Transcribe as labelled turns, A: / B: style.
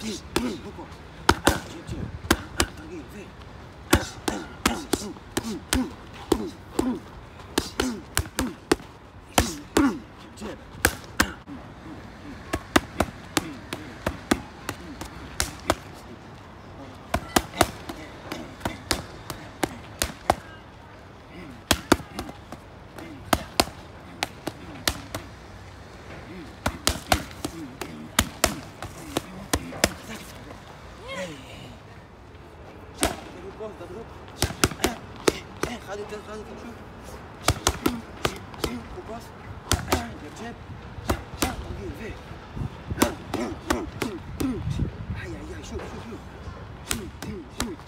A: Vem, vem, vem, vem. Shoot, shoot, shoot. s